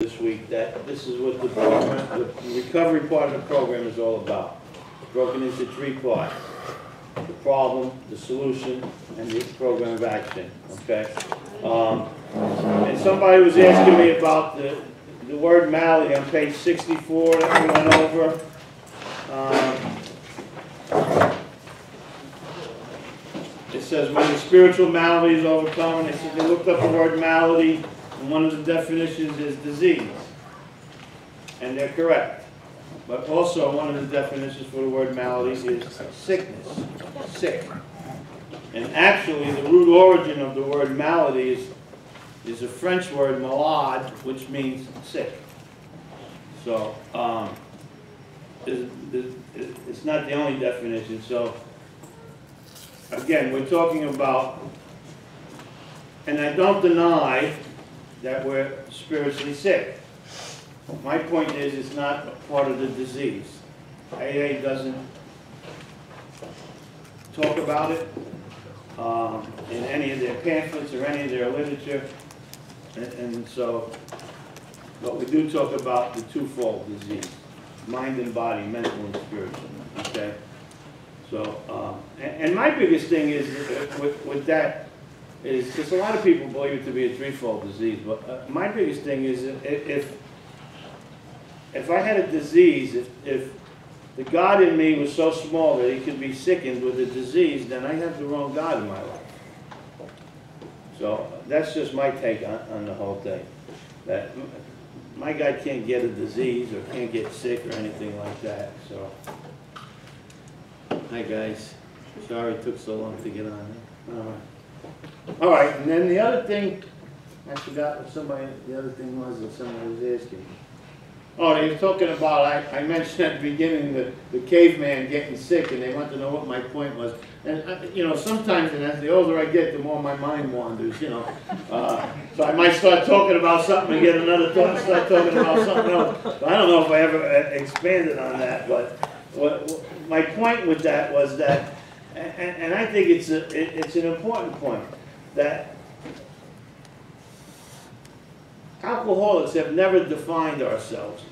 this week that this is what the program, the recovery part of the program is all about. Broken into three parts. The problem, the solution, and the program of action, okay? Um, and somebody was asking me about the, the word malady on page sixty-four that we went over. Um, It says when the spiritual malady is overcome, and they they looked up the word malady, one of the definitions is disease. And they're correct. But also, one of the definitions for the word malady is sickness, sick. And actually, the root origin of the word malady is, is a French word malade, which means sick. So, um, it's, it's not the only definition, so, again, we're talking about, and I don't deny that we're spiritually sick. My point is, it's not a part of the disease. AA doesn't talk about it um, in any of their pamphlets or any of their literature. And, and so, but we do talk about the twofold disease, mind and body, mental and spiritual, okay? So, um, and, and my biggest thing is uh, with, with that is, because a lot of people believe it to be a threefold disease, but uh, my biggest thing is if, if, if I had a disease, if, if the God in me was so small that he could be sickened with a disease, then I have the wrong God in my life. So that's just my take on, on the whole thing. That my God can't get a disease or can't get sick or anything like that, so. Hi, guys. Sorry it took so long to get on there. All right. All right, and then the other thing, I forgot what somebody, the other thing was that somebody was asking. Oh, they were talking about, I, I mentioned at the beginning, the, the caveman getting sick, and they want to know what my point was. And, uh, you know, sometimes, and as the older I get, the more my mind wanders, you know. Uh, So I might start talking about something and get another thought, start talking about something else. So I don't know if I ever uh, expanded on that, but what, what- my point with that was that, and, and I think it's a, it- it's an important point, that alcoholics have never defined ourselves.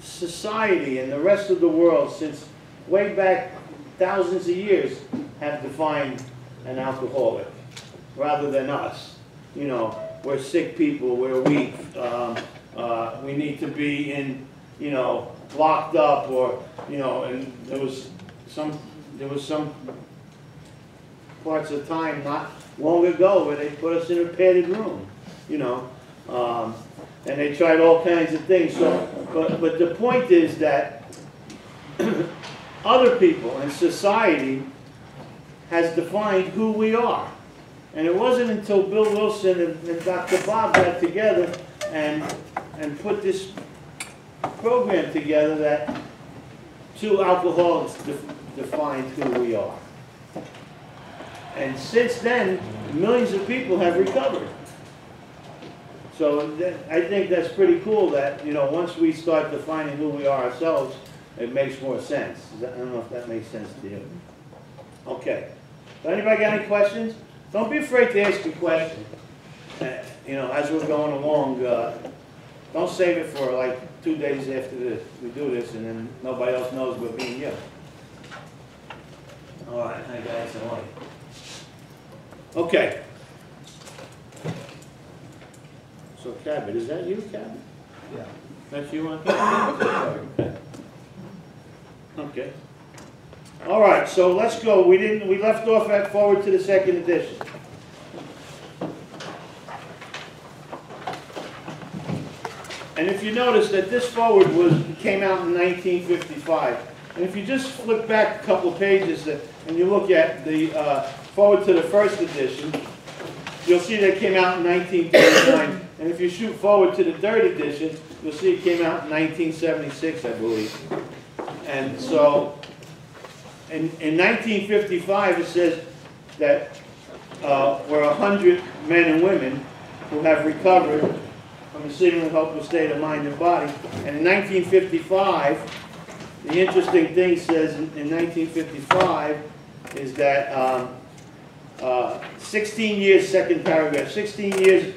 Society and the rest of the world, since way back thousands of years, have defined an alcoholic, rather than us. You know, we're sick people, we're weak, um, uh, we need to be in, you know, locked up, or, you know, and there was some, there was some parts of time not long ago where they put us in a padded room, you know. Um, and they tried all kinds of things. So, but, but the point is that other people and society has defined who we are. And it wasn't until Bill Wilson and, and Dr. Bob got together and, and put this program together that two alcoholics def- defined who we are. And since then, millions of people have recovered. So I think that's pretty cool that, you know, once we start defining who we are ourselves, it makes more sense. I don't know if that makes sense to you. Okay. So anybody got any questions? Don't be afraid to ask a question. Uh, You know, as we're going along, uh, don't save it for like two days after this, we do this, and then nobody else knows but me and you. All right, hi guys, how? Okay. So Cabot, is that you, Cabot? Yeah. That's you on here? Okay. All right, so let's go. We didn't, we left off at foreword to the second edition. And if you notice that this foreword was, came out in 1955. And if you just flip back a couple pages and you look at the, uh, foreword to the first edition, you'll see that came out in 1939. And if you shoot forward to the third edition, you'll see it came out in 1976, I believe. And so, in, in 1955, it says that uh, we're 100 men and women who have recovered from a seemingly hopeless state of mind and body. And in 1955, the interesting thing says in, in 1955 is that um, uh, 16 years, second paragraph, 16 years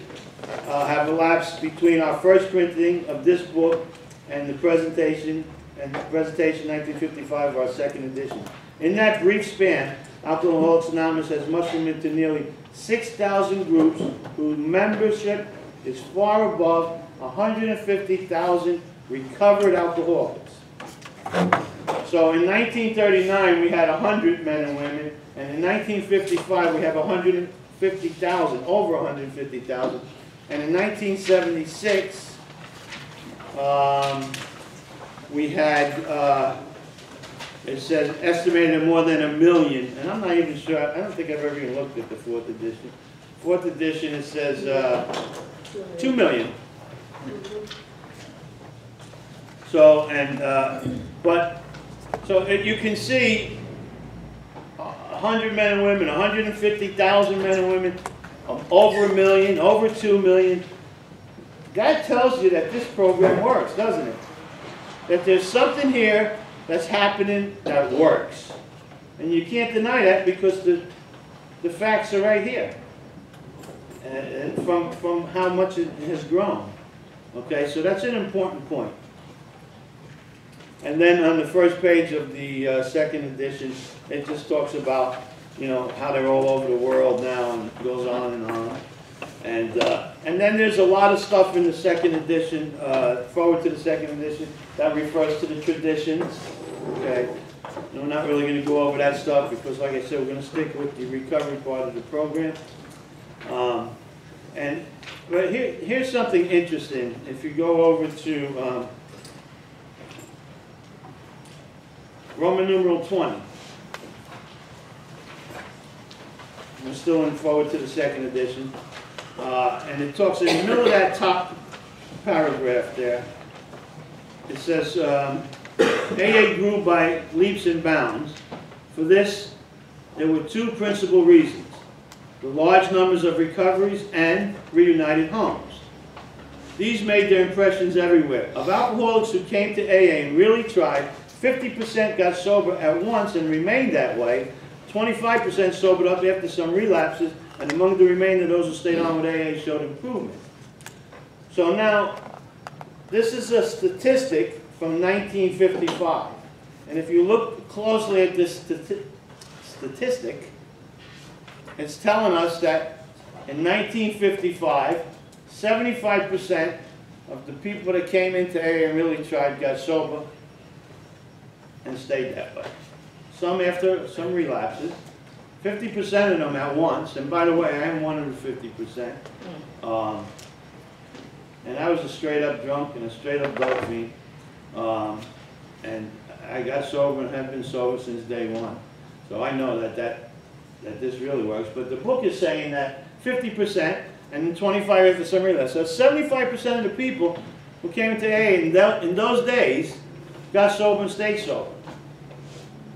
uh, have elapsed between our first printing of this book and the presentation, and the presentation 1955 of our second edition. In that brief span, Alcoholics Anonymous has mushroomed into nearly 6,000 groups whose membership is far above 150,000 recovered alcoholics. So in 1939, we had 100 men and women, and in 1955, we have 150,000, over 150,000. And in 1976, um, we had, uh, it says estimated more than a million, and I'm not even sure, I don't think I've ever even looked at the fourth edition. Fourth edition, it says, uh, two million. So, and, uh, but, so uh, you can see, hundred men and women, hundred and fifty thousand men and women, um, over a million, over two million. That tells you that this program works, doesn't it? That there's something here that's happening that works. And you can't deny that because the, the facts are right here. And from, from how much it has grown. Okay, so that's an important point. And then on the first page of the uh, second edition, it just talks about, you know, how they're all over the world now and goes on and on. And, uh, and then there's a lot of stuff in the second edition, uh, foreword to the second edition, that refers to the traditions, okay? And we're not really gonna go over that stuff because like I said, we're gonna stick with the recovery part of the program. Um, and, but here, here's something interesting. If you go over to, um, Roman numeral 20. We're still in forward to the second edition. Uh, and it talks in the middle of that top paragraph there. It says, um, AA grew by leaps and bounds. For this, there were two principal reasons. The large numbers of recoveries and reunited homes. These made their impressions everywhere. Of alcoholics who came to AA and really tried, 50% got sober at once and remained that way. 25% sobered up after some relapses, and among the remainder, those who stayed on with AA showed improvement. So now, this is a statistic from 1955. And if you look closely at this stati statistic, it's telling us that in 1955, 75% of the people that came into AA and really tried got sober and stayed that way. Some after some relapses, 50% of them at once, and by the way, I am one of the 50%. Um, and I was a straight up drunk and a straight up dope fiend. Um, and I got sober and have been sober since day one. So I know that, that, that this really works. But the book is saying that 50% and then 25 after some relapse. So 75% of the people who came into AA in, in those days got sober and stayed sober.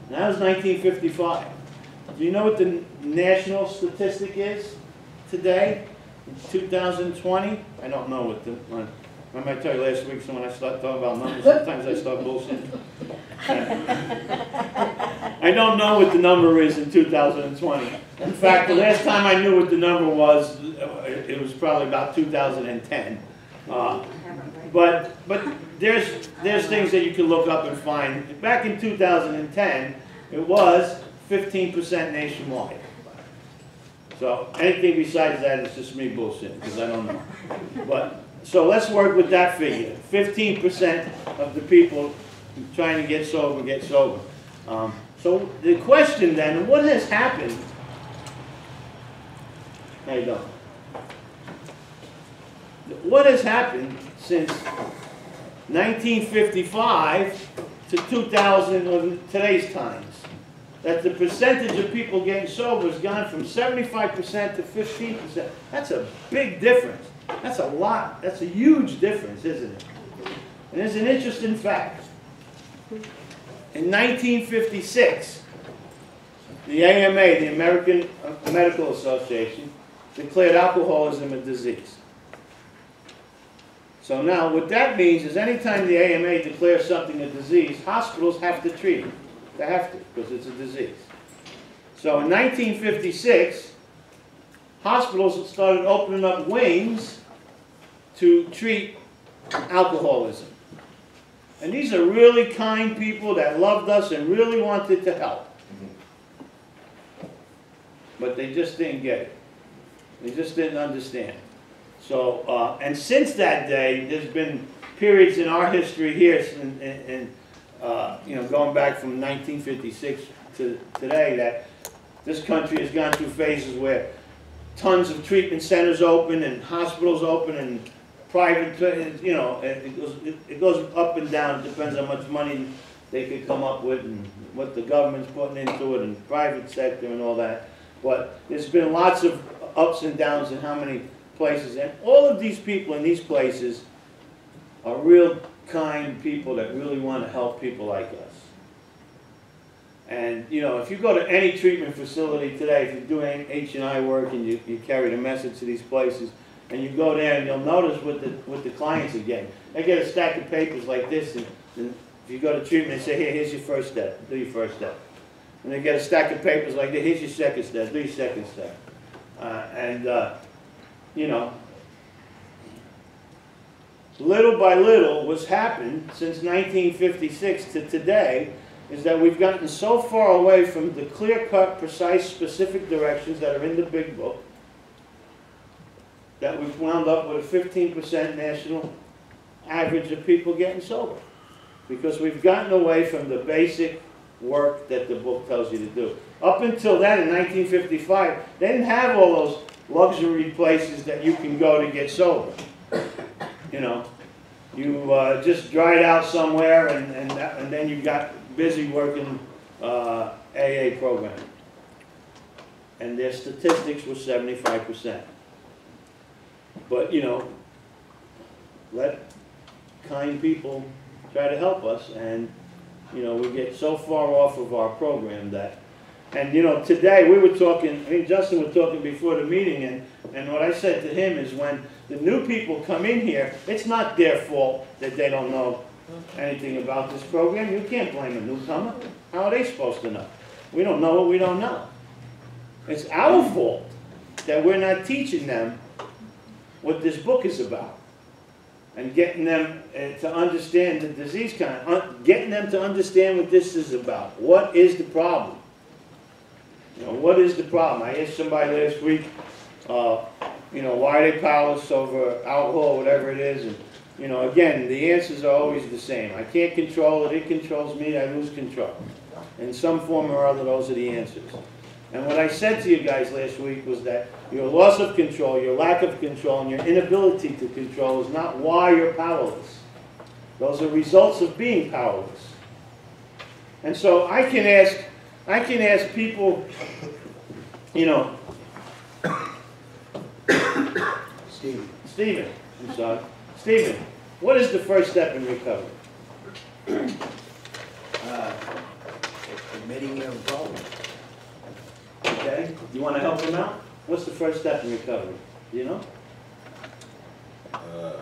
That was 1955. Do you know what the national statistic is today, in 2020? I don't know what the, I might tell you last week, so when I start talking about numbers, sometimes I start bullshitting. I don't know what the number is in 2020. In fact, the last time I knew what the number was, it was probably about 2010. Uh, but but there's there's things that you can look up and find. Back in 2010, it was 15% nationwide. So anything besides that is just me bullshit because I don't know. But so let's work with that figure. 15% of the people trying to get sober get sober. Um, so the question then, what has happened? How you doing? What has happened since 1955 to 2000 of today's times? That the percentage of people getting sober has gone from 75% to 15%. That's a big difference. That's a lot. That's a huge difference, isn't it? And there's an interesting fact. In 1956, the AMA, the American Medical Association, declared alcoholism a disease. So now what that means is anytime the AMA declares something a disease, hospitals have to treat it. They have to, because it's a disease. So in 1956, hospitals started opening up wings to treat alcoholism. And these are really kind people that loved us and really wanted to help. But they just didn't get it. They just didn't understand. So, uh, and since that day, there's been periods in our history here, and, in, uh, you know, going back from 1956 to today, that this country has gone through phases where tons of treatment centers open and hospitals open and private, you know, it goes, it goes up and down, it depends how much money they could come up with and what the government's putting into it and private sector and all that. But there's been lots of ups and downs in how many places, and all of these people in these places are real kind people that really want to help people like us. And, you know, if you go to any treatment facility today, if you're doing H&I work and you, you carry the message to these places, and you go there and you'll notice what the, what the clients are getting. They get a stack of papers like this, and, and if you go to treatment, they say, here, here's your first step, do your first step. And they get a stack of papers like this, here's your second step, do your second step. Uh, and, uh, you know, little by little, what's happened since 1956 to today is that we've gotten so far away from the clear-cut, precise, specific directions that are in the big book that we've wound up with a 15% national average of people getting sober. Because we've gotten away from the basic work that the book tells you to do. Up until then, in 1955, they didn't have all those luxury places that you can go to get sober. You know, you uh, just it out somewhere and, and, that, and then you got busy working uh, AA program. And their statistics were 75%. But, you know, let kind people try to help us and, you know, we get so far off of our program that, and, you know, today we were talking, I mean, Justin was talking before the meeting and, and what I said to him is when the new people come in here, it's not their fault that they don't know anything about this program. You can't blame a newcomer. How are they supposed to know? We don't know what we don't know. It's our fault that we're not teaching them what this book is about and getting them uh, to understand the disease kind, of, getting them to understand what this is about. What is the problem? You know, what is the problem? I asked somebody last week, uh, you know, why they powerless over alcohol, whatever it is, and you know, again, the answers are always the same. I can't control it, it controls me, I lose control. In some form or other, those are the answers. And what I said to you guys last week was that your loss of control, your lack of control, and your inability to control is not why you're powerless. Those are results of being powerless. And so I can ask, I can ask people, you know, Stephen, Stephen, I'm sorry. Stephen, what is the first step in recovery? Uh, admitting you have a problem. Okay, you want to help him out? What's the first step in recovery? Do you know? Uh,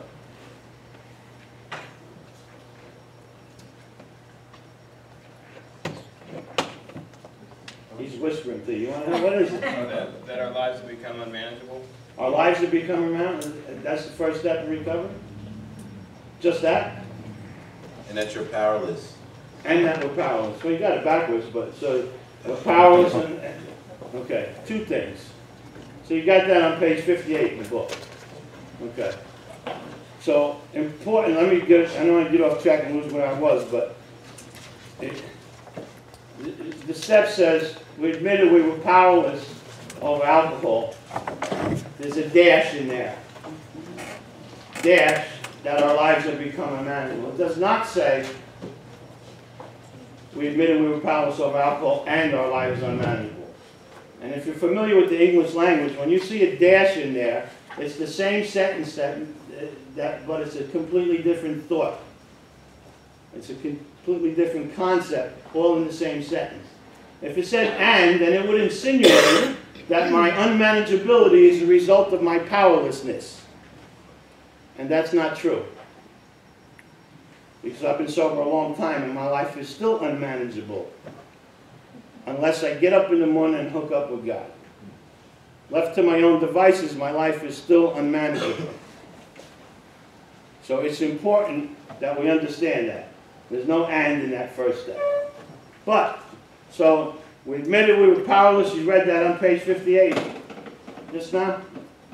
He's whispering to you. You want to know what is it? Oh, that, that our lives have become unmanageable? Our lives have become unmanageable. That's the first step in recovery? Just that? And that you're powerless. And that we're powerless. Well, you got it backwards, but so we're powerless and, and- okay, two things. So you got that on page fifty-eight in the book. Okay. So important, let me get, I don't want to get off track and lose where I was, but it, the, step says, we admitted we were powerless over alcohol. There's a dash in there. Dash, that our lives have become unmanageable. It does not say we admitted we were powerless over alcohol and our lives are unmanageable. And if you're familiar with the English language, when you see a dash in there, it's the same sentence that, that but it's a completely different thought. It's a completely different concept, all in the same sentence. If it said and, then it would insinuate that my unmanageability is a result of my powerlessness. And that's not true. Because I've been sober a long time and my life is still unmanageable. Unless I get up in the morning and hook up with God. Left to my own devices, my life is still unmanageable. So it's important that we understand that. There's no and in that first step. But, so, we admitted we were powerless, you read that on page fifty-eight, just now.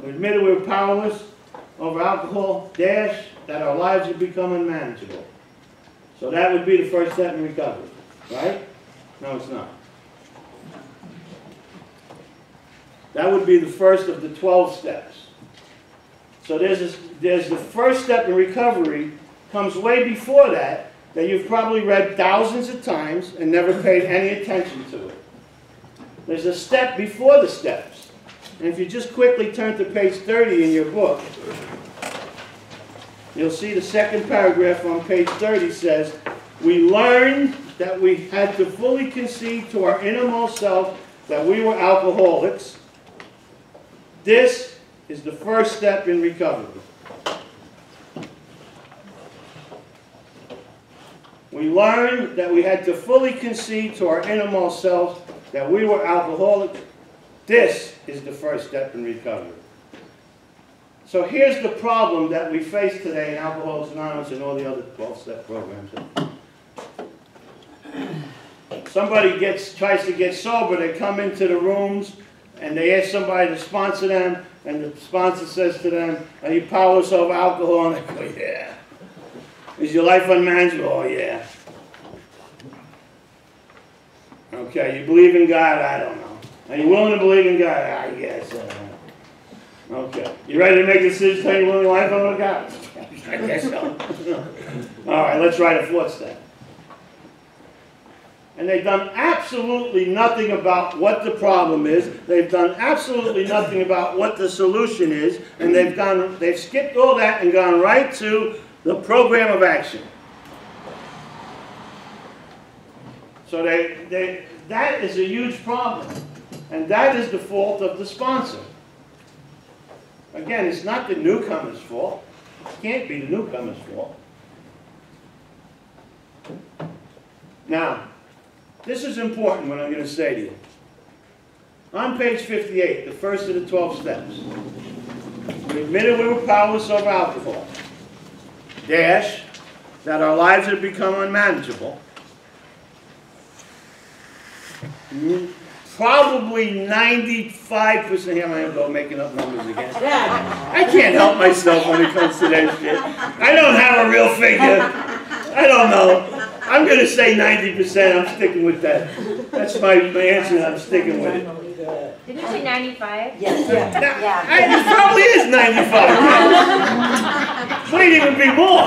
We admitted we were powerless over alcohol, dash, that our lives had become unmanageable. So that would be the first step in recovery, right? No, it's not. That would be the first of the 12 steps. So there's, this, there's the first step in recovery comes way before that, that you've probably read thousands of times and never paid any attention to it. There's a step before the steps. And if you just quickly turn to page 30 in your book, you'll see the second paragraph on page 30 says, We learned that we had to fully concede to our innermost self that we were alcoholics. This is the first step in recovery. We learned that we had to fully concede to our innermost selves that we were alcoholics. This is the first step in recovery. So here's the problem that we face today in Alcoholics Anonymous and all the other 12-step programs. Somebody gets, tries to get sober, they come into the rooms and they ask somebody to sponsor them and the sponsor says to them, are you powerless over alcohol? And they go, yeah. Is your life unmanageable? Oh, yeah. Okay, you believe in God? I don't know. Are you willing to believe in God? I guess. Uh, okay. You ready to make a decision? Tell you willing to life over God? I guess so. All right, let's write a fourth step. And they've done absolutely nothing about what the problem is. They've done absolutely nothing about what the solution is. And they've gone, they've skipped all that and gone right to the program of action. So they, they, that is a huge problem. And that is the fault of the sponsor. Again, it's not the newcomer's fault. It can't be the newcomer's fault. Now, this is important what I'm going to say to you. On page 58, the first of the 12 steps, we admitted we were powerless over alcohol. Dash, that our lives have become unmanageable. Probably 95%, here I am go making up numbers again. I can't help myself when it comes to that shit. I don't have a real figure. I don't know. I'm going to say 90%. I'm sticking with that. That's my, my answer, and I'm sticking with it. Didn't you say 95? Yes, Now, yeah. I- It probably is 95. Might even be more.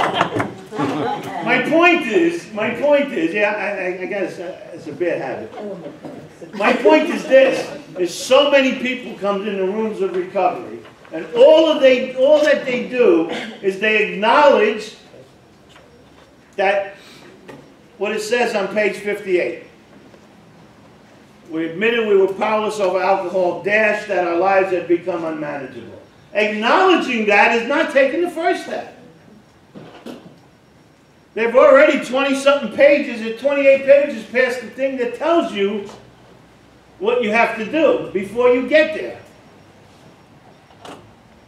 My point is, my point is, yeah, I, I, guess uh, it's a bad habit. My point is this, is so many people come in the rooms of recovery, and all of they, all that they do is they acknowledge that, what it says on page fifty-eight. We admitted we were powerless over alcohol, dash that our lives had become unmanageable. Acknowledging that is not taking the first step. They've already 20-something pages, or 28 pages past the thing that tells you what you have to do before you get there.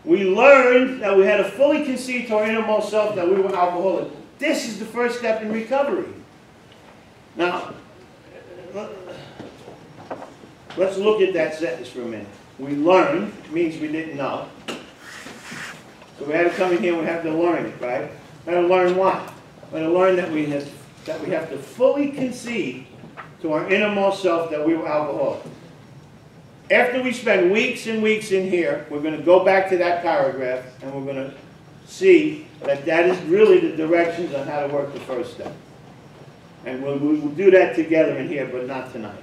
We learned that we had to fully concede to our innermost self that we were alcoholic. This is the first step in recovery. Now, uh, let's look at that sentence for a minute. We learned means we didn't know. So we had to come in here, we have to learn it, right? We had to learn what? We had to learn that we have, that we have to fully concede to our innermost self that we were alcoholic. After we spend weeks and weeks in here, we're going to go back to that paragraph and we're going to see that that is really the directions on how to work the first step. And we'll, we'll do that together in here, but not tonight.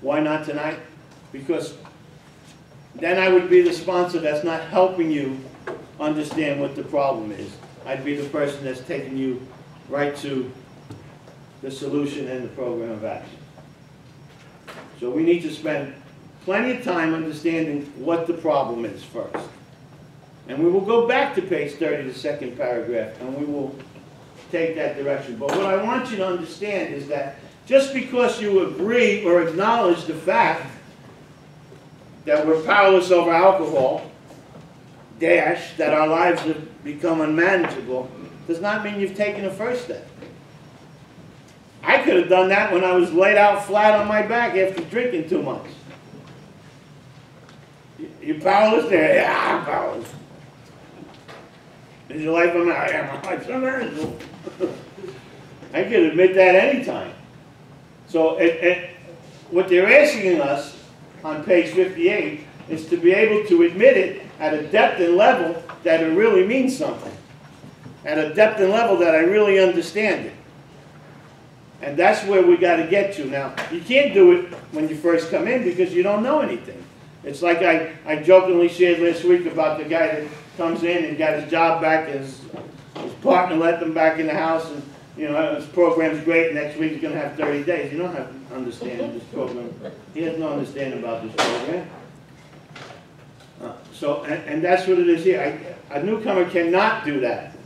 Why not tonight? Because then I would be the sponsor that's not helping you understand what the problem is. I'd be the person that's taking you right to the solution and the program of action. So we need to spend plenty of time understanding what the problem is first. And we will go back to page 30, the second paragraph, and we will take that direction. But what I want you to understand is that just because you agree or acknowledge the fact that we're powerless over alcohol, dash, that our lives have become unmanageable does not mean you've taken the first step. I could have done that when I was laid out flat on my back after drinking too much. You- You powerless there? Yeah, I'm powerless. Is your life a mess? Yeah. I could admit that anytime. So it, it, what they're asking us on page 58 is to be able to admit it at a depth and level that it really means something. At a depth and level that I really understand it. And that's where we got to get to. Now, you can't do it when you first come in because you don't know anything. It's like I, I jokingly shared last week about the guy that comes in and got his job back, his, his partner let them back in the house, and, you know, his program's great, next week he's gonna have thirty days. You don't have to understand this program. He has no understanding about this program. Uh, So, and, and that's what it is here. I, a newcomer cannot do that.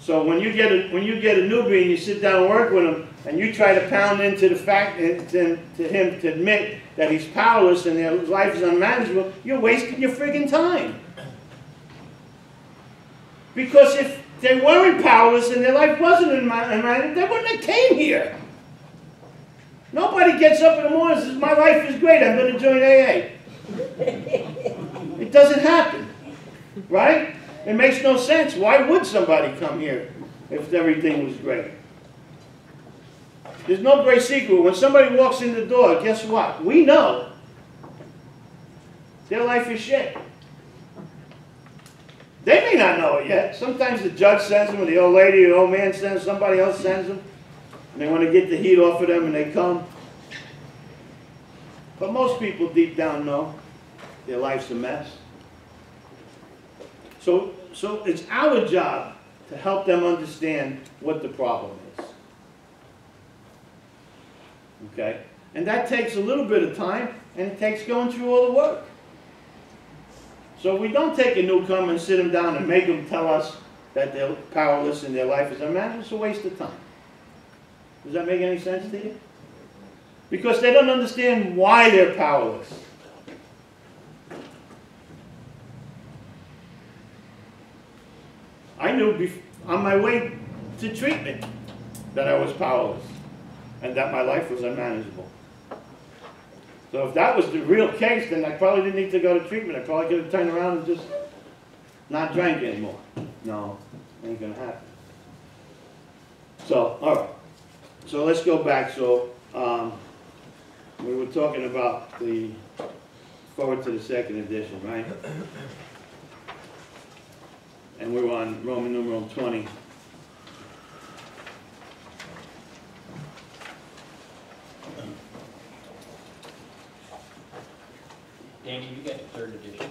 So when you get a, when you get a newbie and you sit down and work with him, and you try to pound into the fact, to, to him to admit that he's powerless and his life is unmanageable, you're wasting your friggin' time. Because if they weren't powerless and their life wasn't unma- unmanageable, they wouldn't have came here. Nobody gets up in the morning and says, my life is great, I'm gonna join AA. It doesn't happen, right? It makes no sense. Why would somebody come here if everything was great? There's no great secret. When somebody walks in the door, guess what? We know their life is shit. They may not know it yet. Sometimes the judge sends them, or the old lady, or the old man sends, somebody else sends them, and they want to get the heat off of them, and they come. But most people deep down know their life's a mess. So, so it's our job to help them understand what the problem is. Okay? And that takes a little bit of time, and it takes going through all the work. So we don't take a newcomer and sit them down and make them tell us that they're powerless and their life is unmanageable. It's a waste of time. Does that make any sense to you? Because they don't understand why they're powerless. I knew on my way to treatment that I was powerless and that my life was unmanageable. So if that was the real case, then I probably didn't need to go to treatment. I probably could have turned around and just not drank anymore. No, ain't gonna happen. So, all right. So let's go back. So, um, we were talking about the, foreword to the second edition, right? And we were on Roman numeral twenty. Danny, you got the third edition.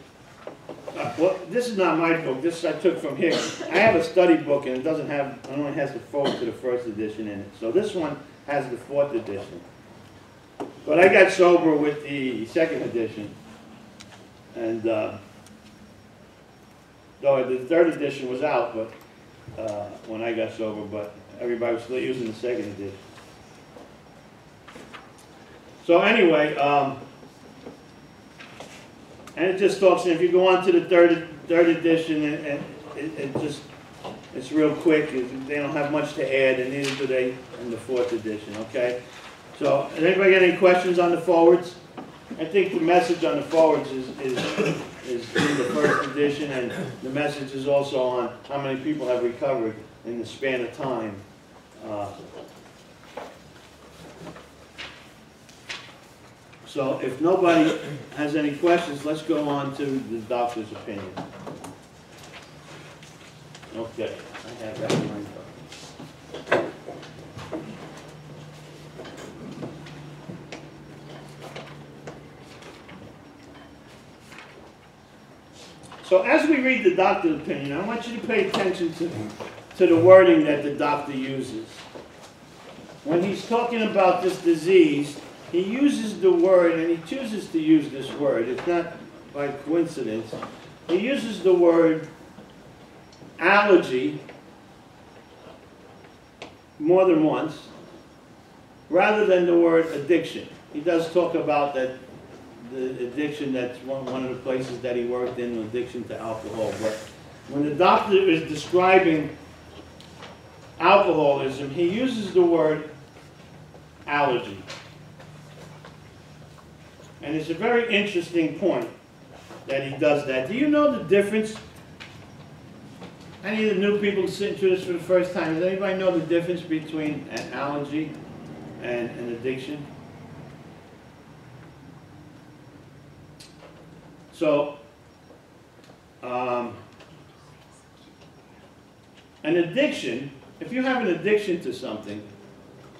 This is not my book, this I took from here. I have a study book and it doesn't have, it only has the foreword to the first edition in it. So this one has the fourth edition. But I got sober with the second edition. And, uh, though the third edition was out, but, uh, when I got sober, but everybody was still using the second edition. So anyway, um, and it just talks, if you go on to the third, third edition, and, and it, it just, it's real quick, they don't have much to add, and neither do they in the fourth edition, okay? So, anybody got any questions on the forewords? I think the message on the forewords is, is, is in the first edition, and the message is also on how many people have recovered in the span of time. Uh, So if nobody has any questions, let's go on to the doctor's opinion. Okay, I have that. So as we read the doctor's opinion, I want you to pay attention to, to the wording that the doctor uses. When he's talking about this disease, he uses the word, and he chooses to use this word, it's not by coincidence. He uses the word allergy more than once, rather than the word addiction. He does talk about that, the addiction, that's one, one of the places that he worked in, addiction to alcohol, but when the doctor is describing alcoholism, he uses the word allergy. And it's a very interesting point that he does that. Do you know the difference? Any of the new people sitting to this for the first time, does anybody know the difference between an allergy and an addiction? So, um, an addiction, if you have an addiction to something,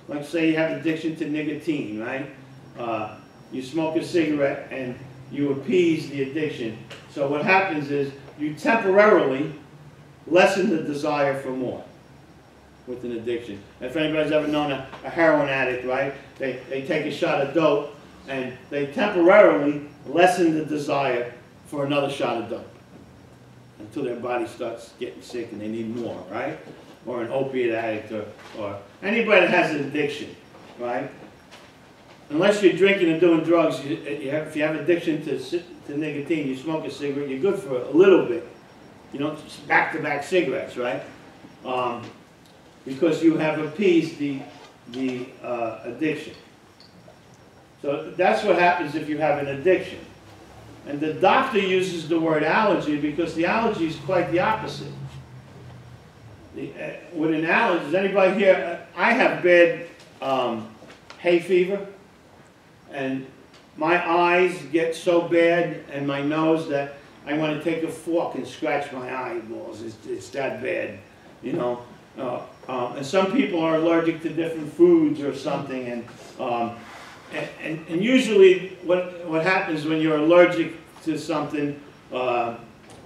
like say you have an addiction to nicotine, right? Uh, you smoke a cigarette and you appease the addiction. So what happens is you temporarily lessen the desire for more with an addiction. If anybody's ever known a, a heroin addict, right? They, they take a shot of dope and they temporarily lessen the desire for another shot of dope until their body starts getting sick and they need more, right? Or an opiate addict or, or anybody that has an addiction, right? Unless you're drinking and doing drugs, you, you have, if you have addiction to, to nicotine, you smoke a cigarette, you're good for a little bit. You know, back-to-back cigarettes, right? Um, because you have appeased the, the uh, addiction. So that's what happens if you have an addiction. And the doctor uses the word allergy because the allergy is quite the opposite. The, uh, with an allergy, does anybody here, uh, I have bad um, hay fever, and my eyes get so bad and my nose that I want to take a fork and scratch my eyeballs. It's, it's that bad, you know. Uh, um, and some people are allergic to different foods or something, and um, and, and, and usually what, what happens when you're allergic to something, uh,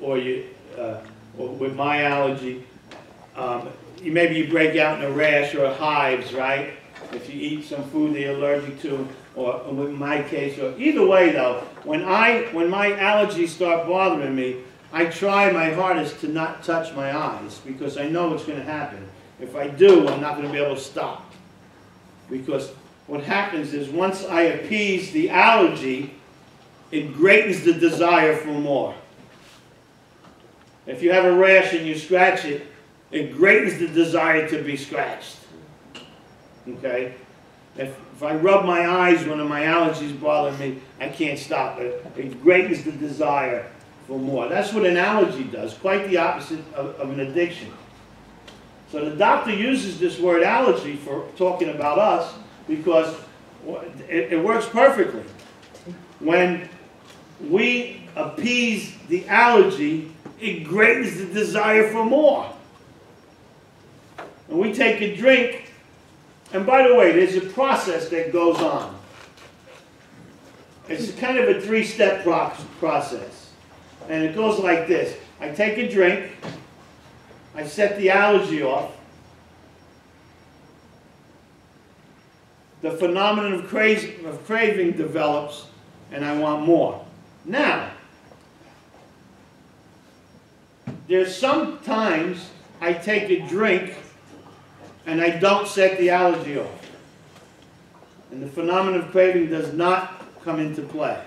or you, uh, or with my allergy, um, you, maybe you break out in a rash or hives, right? If you eat some food that you're allergic to, or, with my case, or either way though, when I, when my allergies start bothering me, I try my hardest to not touch my eyes because I know what's going to happen. If I do, I'm not going to be able to stop. Because what happens is once I appease the allergy, it greatens the desire for more. If you have a rash and you scratch it, it greatens the desire to be scratched. Okay? If, if I rub my eyes when my allergies bother me, I can't stop it. It greatens the desire for more. That's what an allergy does, quite the opposite of, of an addiction. So the doctor uses this word allergy for talking about us because it, it works perfectly. When we appease the allergy, it greatens the desire for more. And we take a drink, and by the way, there's a process that goes on. It's kind of a three-step process. And it goes like this. I take a drink, I set the allergy off, the phenomenon of, craz- of craving develops, and I want more. Now, there's sometimes I take a drink and I don't set the allergy off. And the phenomenon of craving does not come into play.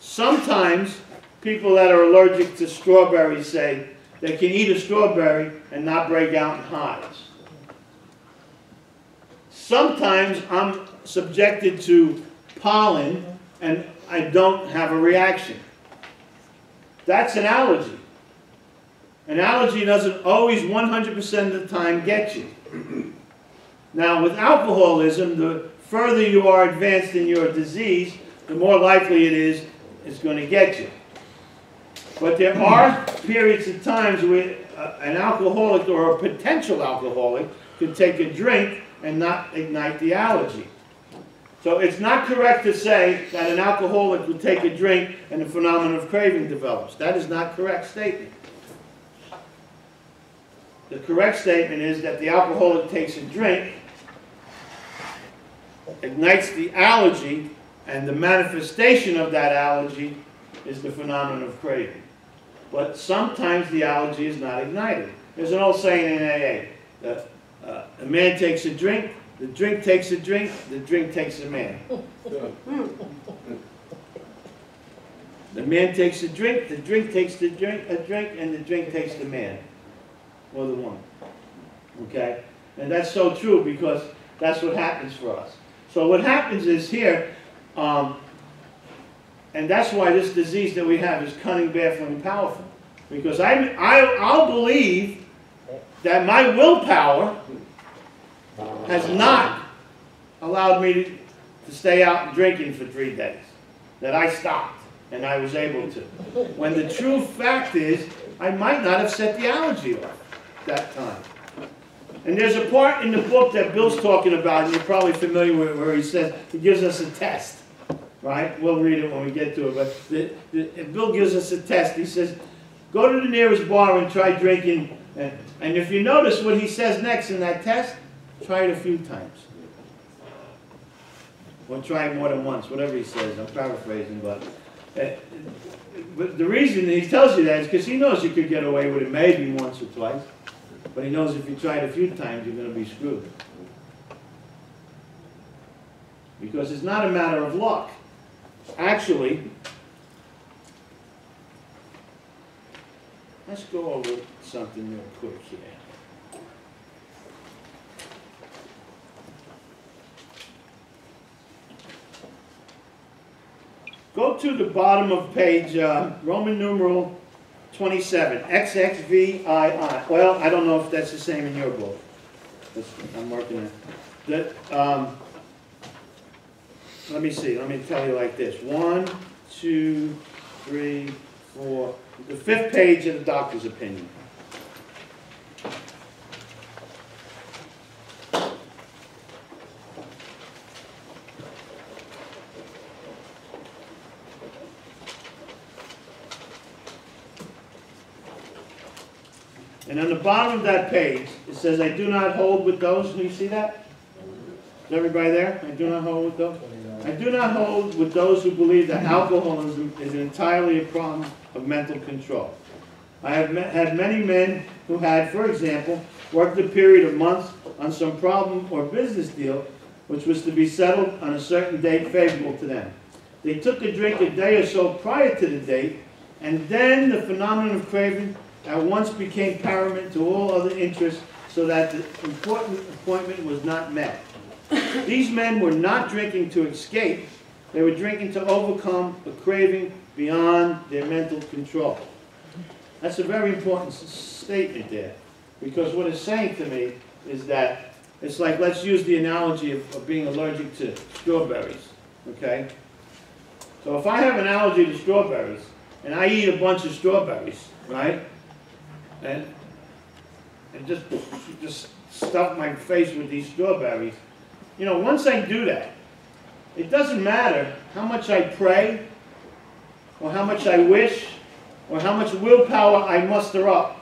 Sometimes people that are allergic to strawberries say they can eat a strawberry and not break out in hives. Sometimes I'm subjected to pollen and I don't have a reaction. That's an allergy. An allergy doesn't always 100% of the time get you. Now, with alcoholism, the further you are advanced in your disease, the more likely it is it's going to get you. But there are periods of times where uh, an alcoholic or a potential alcoholic could take a drink and not ignite the allergy. So it's not correct to say that an alcoholic would take a drink and the phenomenon of craving develops. That is not correct statement. The correct statement is that the alcoholic takes a drink, ignites the allergy, and the manifestation of that allergy is the phenomenon of craving. But sometimes the allergy is not ignited. There's an old saying in AA that uh, a man takes a drink, the drink takes a drink, the drink takes a man. The man takes a drink, the drink takes the drink, a drink, and the drink takes the man, or the woman. Okay? And that's so true, because that's what happens for us. So what happens is here, um, and that's why this disease that we have is cunning, baffling, and powerful. Because I, I, I'll believe that my willpower has not allowed me to, to stay out drinking for three days. That I stopped and I was able to. When the true fact is, I might not have set the allergy off that time. And there's a part in the book that Bill's talking about, and you're probably familiar with, it, where he says, he gives us a test, right? We'll read it when we get to it, but the, the, Bill gives us a test. He says, go to the nearest bar and try drinking, and, and if you notice what he says next in that test, try it a few times. Or try it more than once, whatever he says, I'm paraphrasing, but, uh, but the reason he tells you that is because he knows you could get away with it maybe once or twice. But he knows if you try it a few times, you're going to be screwed. Because it's not a matter of luck. Actually, let's go over something real quick here. Go to the bottom of page, uh, Roman numeral 27, XXVII. Well, I don't know if that's the same in your book. I'm working it. That, um, let me see, let me tell you like this. One, two, three, four, the fifth page of the doctor's opinion. Bottom of that page, it says, I do not hold with those, do you see that? Is everybody there? I do not hold with those? I do not hold with those who believe that alcoholism is entirely a problem of mental control. I have met, had many men who had, for example, worked a period of months on some problem or business deal which was to be settled on a certain date favorable to them. They took a drink a day or so prior to the date, and then the phenomenon of craving at once became paramount to all other interests so that the important appointment was not met. These men were not drinking to escape, they were drinking to overcome a craving beyond their mental control. That's a very important statement there, because what it's saying to me is that, it's like, let's use the analogy of, of being allergic to strawberries, okay? So if I have an allergy to strawberries, and I eat a bunch of strawberries, right? And, and just, just stuff my face with these strawberries, you know, once I do that, it doesn't matter how much I pray, or how much I wish, or how much willpower I muster up,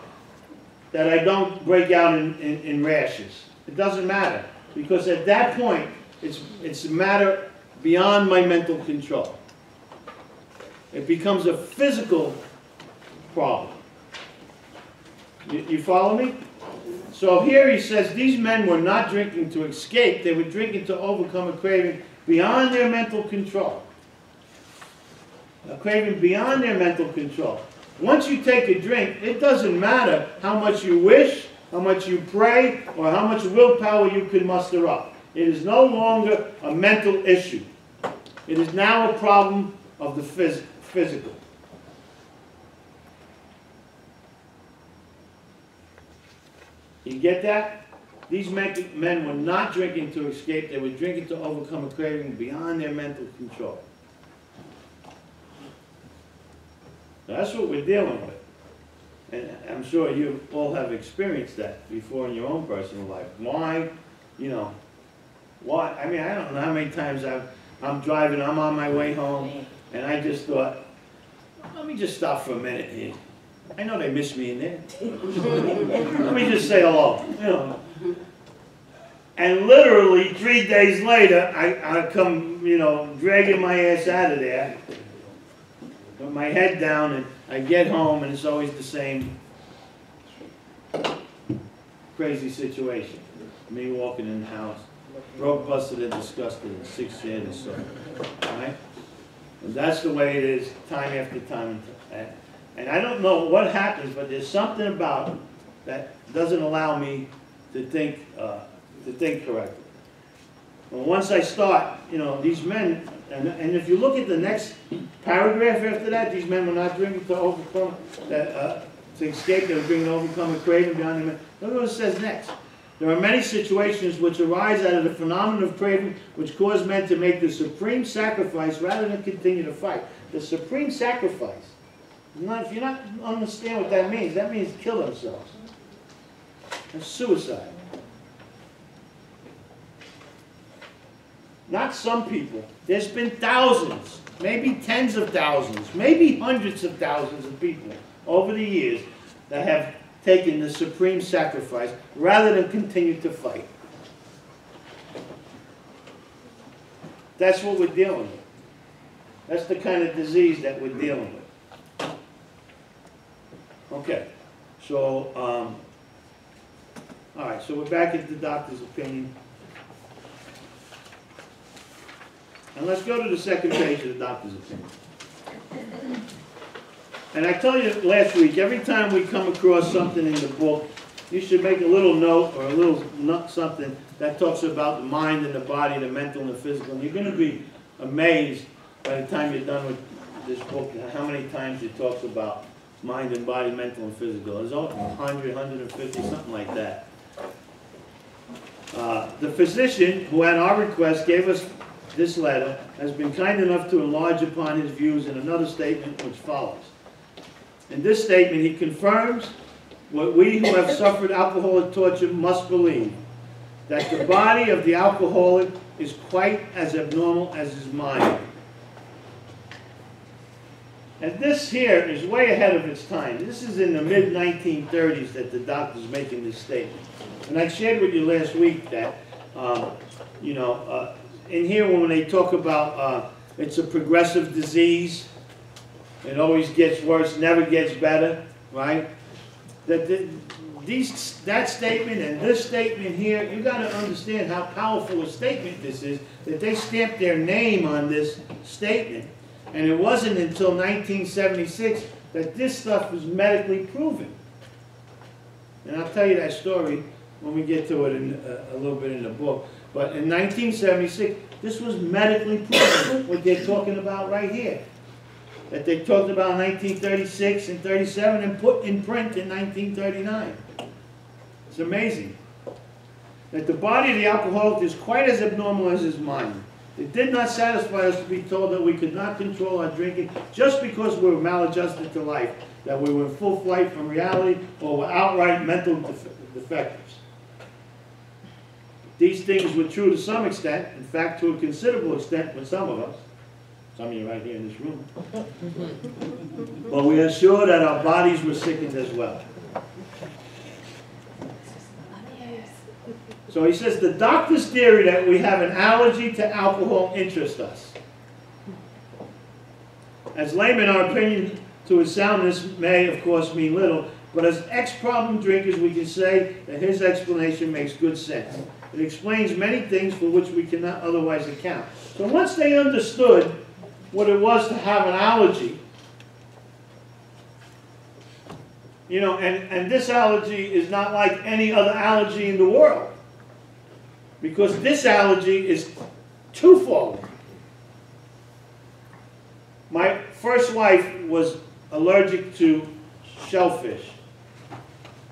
that I don't break out in, in, in rashes. It doesn't matter, because at that point, it's, it's a matter beyond my mental control. It becomes a physical problem. You, you follow me? So here he says these men were not drinking to escape, they were drinking to overcome a craving beyond their mental control. A craving beyond their mental control. Once you take a drink, it doesn't matter how much you wish, how much you pray, or how much willpower you can muster up. It is no longer a mental issue. It is now a problem of the phys physical. You get that? These men, were not drinking to escape, they were drinking to overcome a craving beyond their mental control. That's what we're dealing with. And I'm sure you all have experienced that before in your own personal life. Why, you know, why, I mean, I don't know how many times I've, I'm driving, I'm on my way home, and I just thought, let me just stop for a minute here. I know they miss me in there. Let me just say hello, you know. And literally, three days later, I, I come, you know, dragging my ass out of there, put my head down, and I get home, and it's always the same crazy situation. Me walking in the house, broke, busted, and disgusted, and six years or so, right? And that's the way it is, time after time. And- I don't know what happens, but there's something about that doesn't allow me to think, uh, to think correctly. Well, once I start, you know, these men, and, and if you look at the next paragraph after that, these men were not drinking to overcome, that, uh, to escape, they were drinking to overcome a craving beyond the, look what it says next. There are many situations which arise out of the phenomenon of craving which cause men to make the supreme sacrifice rather than continue to fight. The supreme sacrifice. If you don't understand what that means, that means kill themselves. That's suicide. Not some people. There's been thousands, maybe tens of thousands, maybe hundreds of thousands of people over the years that have taken the supreme sacrifice rather than continue to fight. That's what we're dealing with. That's the kind of disease that we're dealing with. Okay, so, um, all right, so we're back at the doctor's opinion. And let's go to the second page of the doctor's opinion. And I tell you last week, every time we come across something in the book, you should make a little note or a little something that talks about the mind and the body, the mental and the physical. And you're gonna be amazed by the time you're done with this book, how many times it talks about mind and body, mental and physical. There's over 100, 150, something like that. Uh, The physician, who at our request gave us this letter, has been kind enough to enlarge upon his views in another statement which follows. In this statement, he confirms what we who have suffered alcoholic torture must believe, that the body of the alcoholic is quite as abnormal as his mind. And this here is way ahead of its time. This is in the mid-1930s that the doctor's making this statement. And I shared with you last week that, um, you know, uh, in here when they talk about uh, it's a progressive disease, it always gets worse, never gets better, right? That the, these, that statement and this statement here, you got to understand how powerful a statement this is. That they stamped their name on this statement, and it wasn't until 1976 that this stuff was medically proven. And I'll tell you that story when we get to it in, uh, a little bit in the book. But in 1976, this was medically proven, what they're talking about right here. That they talked about in 1936 and 37 and put in print in 1939. It's amazing. That the body of the alcoholic is quite as abnormal as his mind. It did not satisfy us to be told that we could not control our drinking just because we were maladjusted to life, that we were in full flight from reality or were outright mental def- defectives. These things were true to some extent, in fact, to a considerable extent with some of us, some of you right here in this room. But we are sure that our bodies were sickened as well. So he says the doctor's theory that we have an allergy to alcohol interests us. As laymen, our opinion to his soundness may, of course, mean little, but as ex-problem drinkers, we can say that his explanation makes good sense. It explains many things for which we cannot otherwise account. So once they understood what it was to have an allergy, you know, and, and this allergy is not like any other allergy in the world. Because this allergy is twofold. My first wife was allergic to shellfish.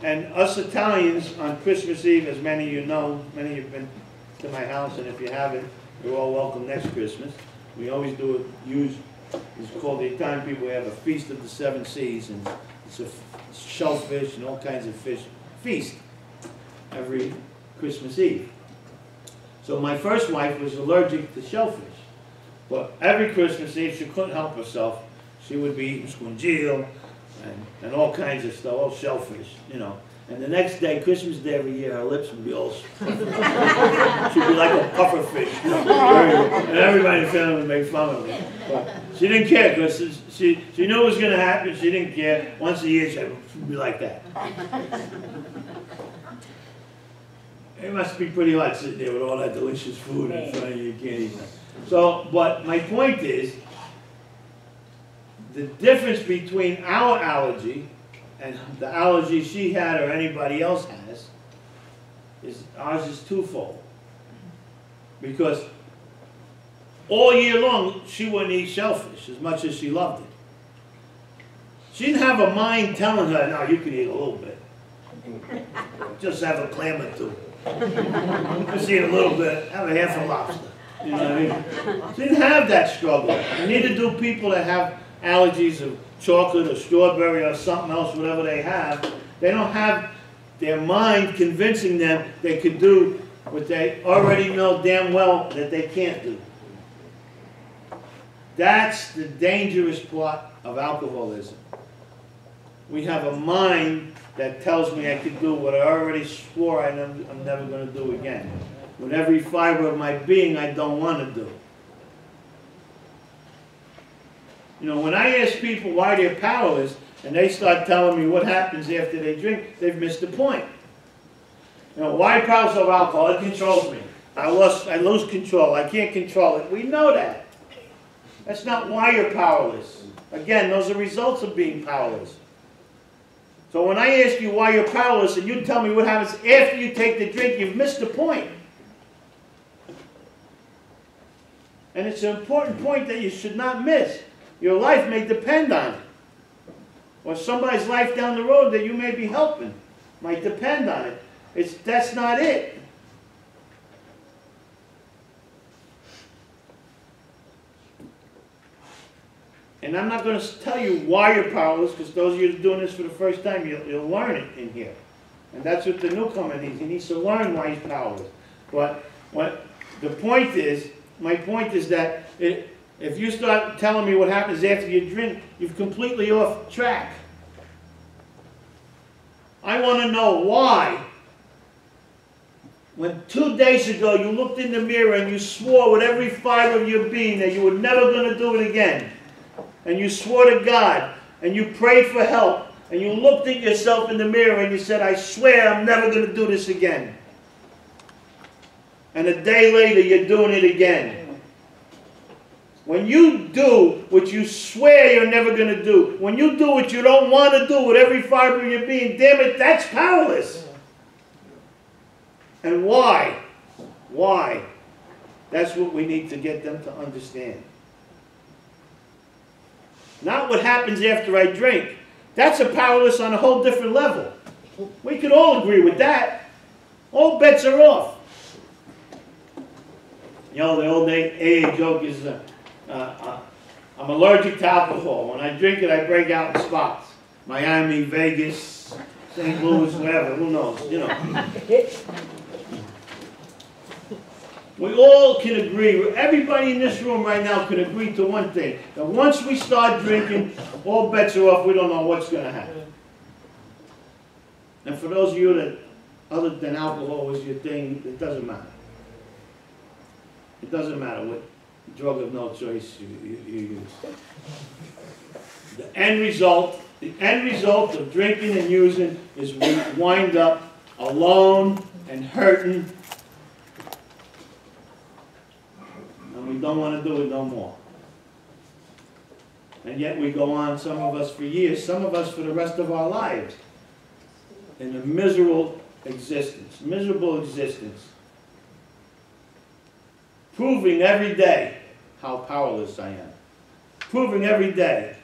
And us Italians on Christmas Eve, as many of you know, many of you have been to my house, and if you haven't, you're all welcome next Christmas. We always do it, use, it's called the Italian people, we have a feast of the seven seas, and it's a shellfish and all kinds of fish feast every Christmas Eve. So my first wife was allergic to shellfish. But every Christmas Eve, she couldn't help herself. She would be eating scungilli and, and all kinds of stuff, all shellfish, you know. And the next day, Christmas Day every year, her lips would be all, she'd be like a puffer fish. You know, and everybody in the family would make fun of her. But she didn't care because she, she knew it was going to happen. She didn't care. Once a year, she'd be like that. It must be pretty hot sitting there with all that delicious food in front of you, you can't eat that. So, but my point is, the difference between our allergy and the allergy she had or anybody else has is ours is twofold. Because all year long, she wouldn't eat shellfish as much as she loved it. She didn't have a mind telling her, no, you can eat a little bit. Just have a clam or two. Just eat a little bit, have a half a lobster. You know what I mean? Didn't have that struggle. And neither do people that have allergies of chocolate or strawberry or something else, whatever they have. They don't have their mind convincing them they could do what they already know damn well that they can't do. That's the dangerous part of alcoholism. We have a mind that tells me I could do what I already swore I I'm never going to do again. With every fiber of my being, I don't want to do. You know, when I ask people why they're powerless, and they start telling me what happens after they drink, they've missed the point. You know, why powerless of alcohol? It controls me. I lost, I lose control. I can't control it. We know that. That's not why you're powerless. Again, those are results of being powerless. So when I ask you why you're powerless and you tell me what happens after you take the drink, you've missed the point. And it's an important point that you should not miss. Your life may depend on it. Or somebody's life down the road that you may be helping might depend on it. It's, that's not it. And I'm not going to tell you why you're powerless, because those of you doing this for the first time, you'll, you'll learn it in here. And that's what the newcomer needs. He needs to learn why he's powerless. But what the point is, my point is that it, if you start telling me what happens after you drink, you've completely off track. I want to know why. When two days ago you looked in the mirror and you swore with every fiber of your being that you were never going to do it again, and you swore to God, and you prayed for help, and you looked at yourself in the mirror and you said, I swear I'm never going to do this again. And a day later you're doing it again. When you do what you swear you're never going to do, when you do what you don't want to do with every fiber of your being, damn it, that's powerless. And why? Why? That's what we need to get them to understand. Not what happens after I drink. That's a powerless on a whole different level. We could all agree with that. All bets are off. You know, the old AA joke is, uh, uh, uh, I'm allergic to alcohol. When I drink it, I break out in spots. Miami, Vegas, St. Louis, wherever, who knows, you know. We all can agree, everybody in this room right now can agree to one thing, that once we start drinking, all bets are off, we don't know what's gonna happen. And for those of you that, other than alcohol is your thing, it doesn't matter. It doesn't matter what drug of no choice you, you, you use. The end result, the end result of drinking and using is we wind up alone and hurting we don't want to do it no more. And yet we go on, some of us for years, some of us for the rest of our lives, in a miserable existence, miserable existence, proving every day how powerless I am, proving every day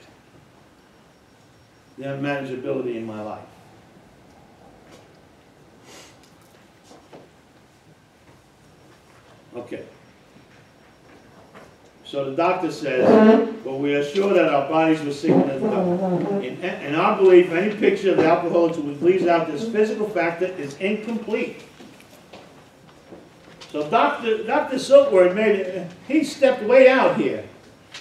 the unmanageability in my life. Okay. So the doctor says, but we are sure that our bodies were sick enough. In, in our belief, any picture of the alcoholic which leaves out this physical factor is incomplete. So Dr. Dr. Silkworth made it, he stepped way out here.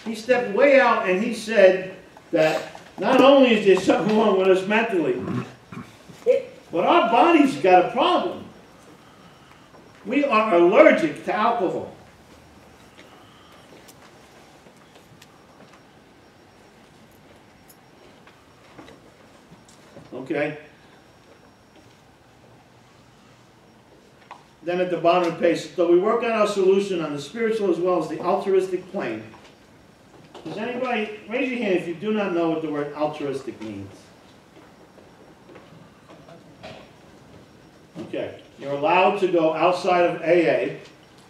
He stepped way out and he said that not only is there something wrong with us mentally, but our body's got a problem. We are allergic to alcohol. Okay? Then at the bottom of the page, so we work on our solution on the spiritual as well as the altruistic plane. Does anybody, raise your hand if you do not know what the word altruistic means. Okay, you're allowed to go outside of AA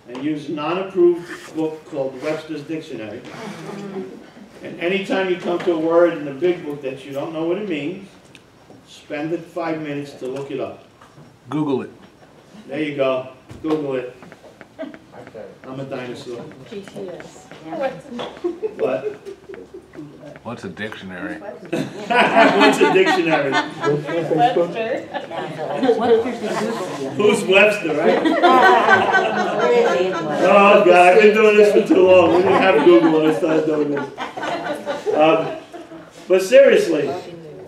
and use a non-approved book called Webster's Dictionary. And anytime you come to a word in the big book that you don't know what it means, spend the five minutes to look it up. Google it. There you go, Google it. I'm a dinosaur, GTS. but, What's a dictionary? what's a dictionary? Webster. Webster's. Who's Webster, right? Where is he? Oh, God, I've been doing this for too long. We didn't have Google when I started doing this. Um, But seriously,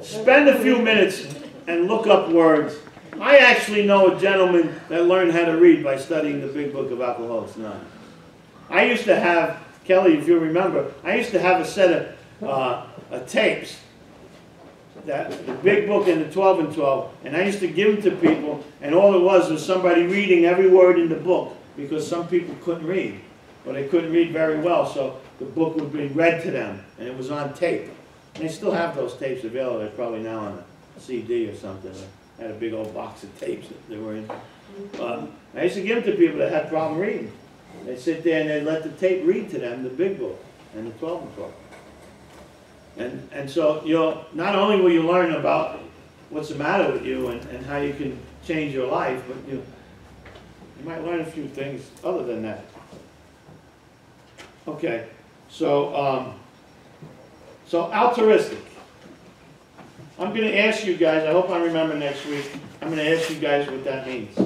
spend a few minutes and look up words. I actually know a gentleman that learned how to read by studying the Big Book of Alcoholics Anonymous. I used to have, Kelly, if you remember, I used to have a set of uh, tapes, that, the Big Book and the 12 and 12, and I used to give them to people, and all it was was somebody reading every word in the book, because some people couldn't read, or they couldn't read very well, so the book would be read to them, and it was on tape. They still have those tapes available, they're probably now on a CD or something. I had a big old box of tapes that they were in. I used to give them to people that had problem reading. They'd sit there and they'd let the tape read to them, the big book, and the 12 and 12. And, and so you'll, not only will you learn about what's the matter with you and, and how you can change your life, but you, you might learn a few things other than that. Okay, so, um, so altruistic. I'm gonna ask you guys, I hope I remember next week, I'm gonna ask you guys what that means.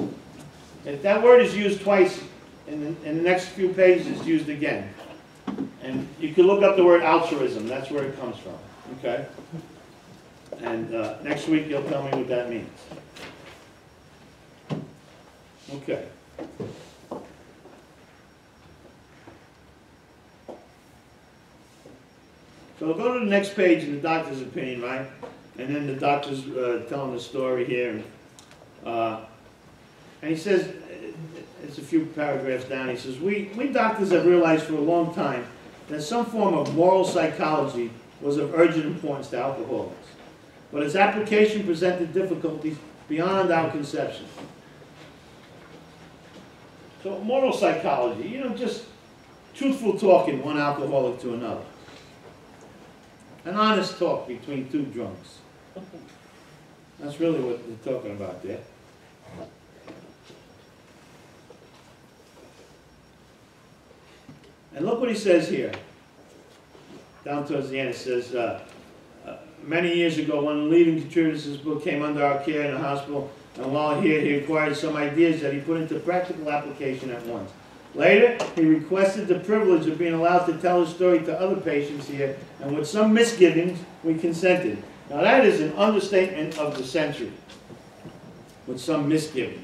If that word is used twice, in the, in the next few pages, it's used again. And you can look up the word altruism, that's where it comes from, okay? And, uh, next week you'll tell me what that means. Okay. So go to the next page in the doctor's opinion, right? And then the doctor's, uh, telling the story here. and, Uh, and he says, it's a few paragraphs down, he says, we, we doctors have realized for a long time that some form of moral psychology was of urgent importance to alcoholics. But its application presented difficulties beyond our conception. So moral psychology, you know, just truthful talking one alcoholic to another. An honest talk between two drunks. That's really what they're talking about there. And look what he says here. Down towards the end, it says, uh, uh, many years ago, one leading contributors to this book came under our care in the hospital, and while here, he acquired some ideas that he put into practical application at once. Later, he requested the privilege of being allowed to tell his story to other patients here, and with some misgivings, we consented. Now that is an understatement of the century, with some misgivings.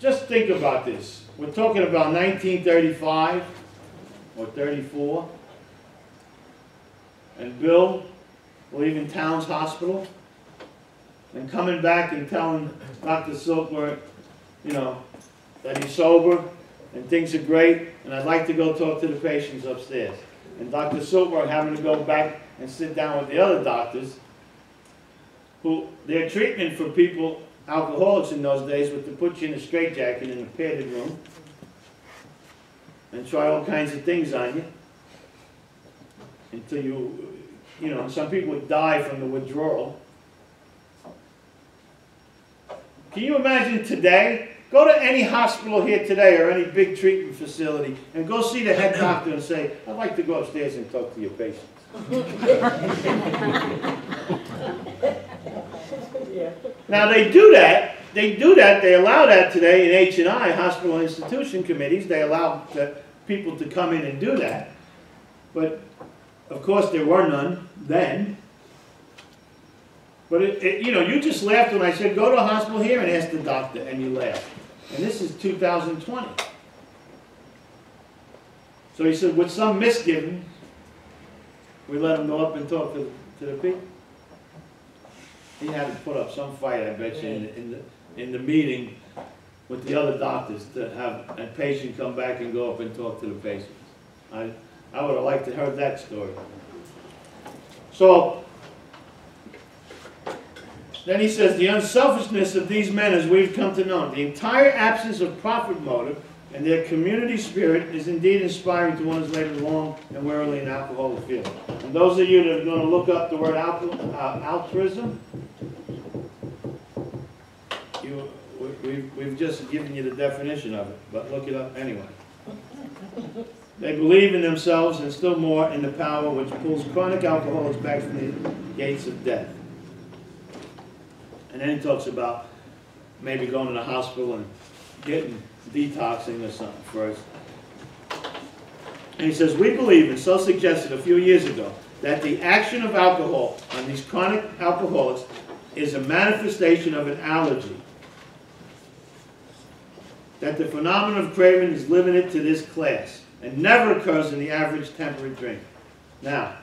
Just think about this. We're talking about 1935 or 34. And Bill leaving Towns Hospital and coming back and telling Dr. Silkworth, you know, that he's sober and things are great and I'd like to go talk to the patients upstairs. And Dr. Silkworth having to go back and sit down with the other doctors who, their treatment for people, alcoholics in those days, was to put you in a straitjacket in a padded room and try all kinds of things on you until you, you know, some people would die from the withdrawal. Can you imagine today? Go to any hospital here today or any big treatment facility and go see the head doctor and say, I'd like to go upstairs and talk to your patients. Now, they do that, they do that, they allow that today in H and I, hospital institution committees, they allow the people to come in and do that. But, of course, there were none then. But it, it, you know, you just laughed when I said, go to a hospital here and ask the doctor, and you laughed. And this is two thousand twenty. So he said, with some misgivings, we let him go up and talk to, to the people. He had to put up some fight, I bet you, in, the- in the, in the meeting with the other doctors to have a patient come back and go up and talk to the patients. I, I would have liked to have heard that story. So, then he says, the unselfishness of these men as we've come to know, them, the entire absence of profit motive and their community spirit is indeed inspiring to one who's labored long and wearily in alcoholic field. And those of you that are gonna look up the word uh, altruism, you, we've, we've just given you the definition of it, but look it up anyway. They believe in themselves and still more in the power which pulls chronic alcoholics back from the gates of death. And then he talks about maybe going to the hospital and getting detoxing or something first. And he says, we believe, and so suggested a few years ago, that the action of alcohol on these chronic alcoholics is a manifestation of an allergy. That the phenomenon of craving is limited to this class and never occurs in the average temperate drinker. Now,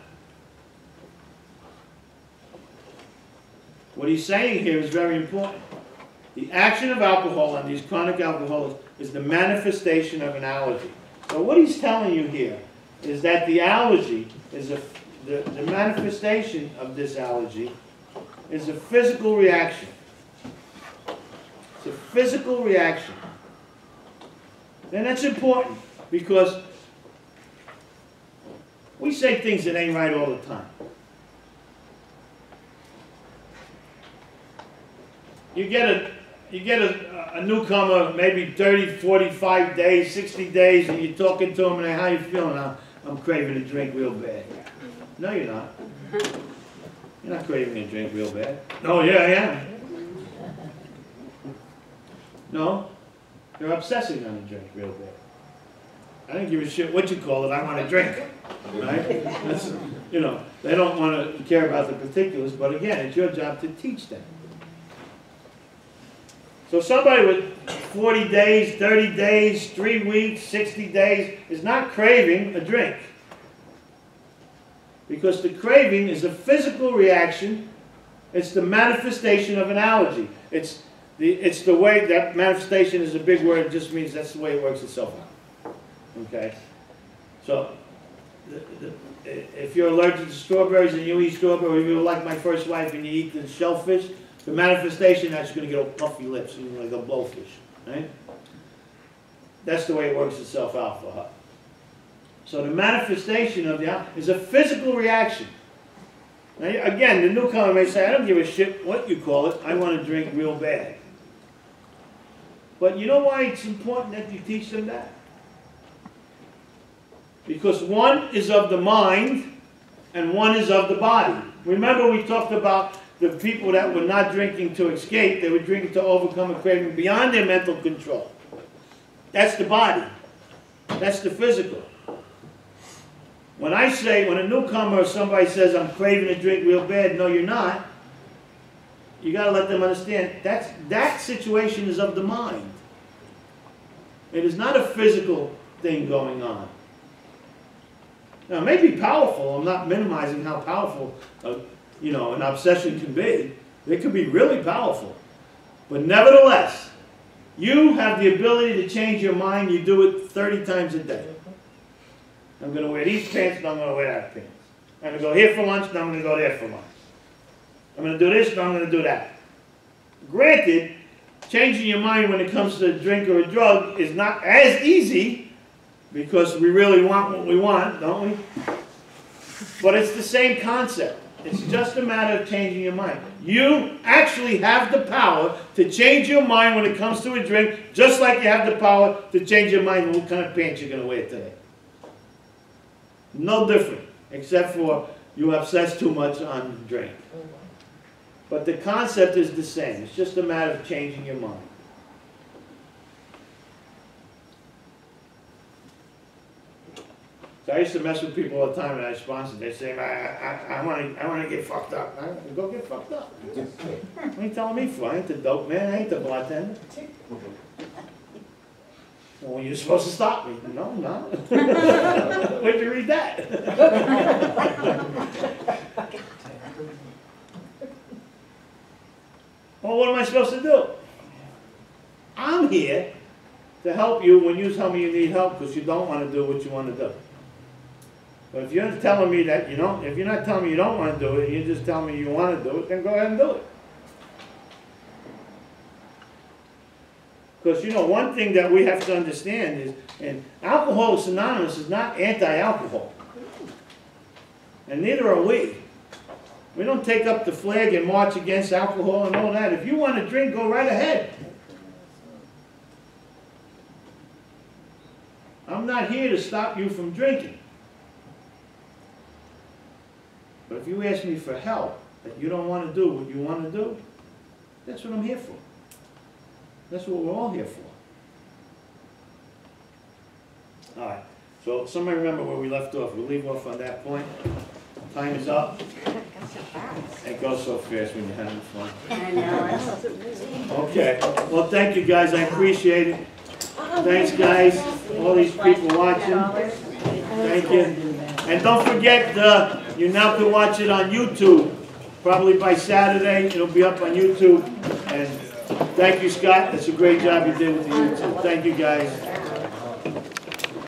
what he's saying here is very important. The action of alcohol on these chronic alcoholics is the manifestation of an allergy. So what he's telling you here is that the allergy is a, the, the manifestation of this allergy is a physical reaction. It's a physical reaction. And that's important because we say things that ain't right all the time. You get a, you get a, a newcomer, maybe 30, 45 days, 60 days, and you're talking to him and how you feeling? I'm, I'm craving a drink real bad. No, you're not. You're not craving a drink real bad. No, yeah, I am. No, you're obsessing on a drink real bad. I don't give a shit what you call it, I want a drink, right? That's, you know, they don't want to care about the particulars, but again, it's your job to teach them. So somebody with 40 days, 30 days, 3 weeks, 60 days is not craving a drink. Because the craving is a physical reaction. It's the manifestation of an allergy. It's the, it's the way, that manifestation is a big word, it just means that's the way it works itself out. Okay? So, the, the, if you're allergic to strawberries and you eat strawberries, or you're like my first wife and you eat the shellfish, the manifestation that's going to get all puffy lips, you're like a blowfish, right? That's the way it works itself out for her. So the manifestation of the is a physical reaction. Now, again, the newcomer may say, I don't give a shit what you call it, I want to drink real bad. But you know why it's important that you teach them that? Because one is of the mind and one is of the body. Remember we talked about the people that were not drinking to escape, they were drinking to overcome a craving beyond their mental control. That's the body. That's the physical. When I say, when a newcomer or somebody says, I'm craving a drink real bad, no, you're not. You got to let them understand that's, that situation is of the mind. It is not a physical thing going on. Now, it may be powerful. I'm not minimizing how powerful, uh, you know, an obsession can be. It can be really powerful. But nevertheless, you have the ability to change your mind. You do it 30 times a day. I'm going to wear these pants, and I'm going to wear that pants. I'm going to go here for lunch, and I'm going to go there for lunch. I'm going to do this, and I'm going to do that. Granted, changing your mind when it comes to a drink or a drug is not as easy because we really want what we want, don't we? But it's the same concept. It's just a matter of changing your mind. You actually have the power to change your mind when it comes to a drink, just like you have the power to change your mind on what kind of pants you're going to wear today. No different, except for you obsess too much on drink. Oh, but the concept is the same. It's just a matter of changing your mind. So I used to mess with people all the time and I sponsored. They say, I, I, I want to I wanna get fucked up. I go get fucked up. What are you telling me for? I ain't the dope man. I ain't the bartender. Well, you're supposed to stop me. No, no. Where'd you read that? well, what am I supposed to do? I'm here to help you when you tell me you need help because you don't want to do what you want to do. But if you're telling me that you don't, if you're not telling me you don't wanna do it, you're just telling me you wanna do it, then go ahead and do it. Because, you know, one thing that we have to understand is, and Alcoholics Anonymous is not anti-alcohol. And neither are we. We don't take up the flag and march against alcohol and all that. If you wanna drink, go right ahead. I'm not here to stop you from drinking. But if you ask me for help, that you don't wanna do what you wanna do, that's what I'm here for. That's what we're all here for. All right, so somebody remember where we left off, We'll leave off on that point. Time is up. It goes so fast when you're having fun. I know, Okay, well, thank you guys, I appreciate it. Thanks, guys, all these people watching, thank you. And don't forget, uh, you now can watch it on YouTube. Probably by Saturday, it'll be up on YouTube. And thank you, Scott, that's a great job you did with the YouTube. Thank you, guys.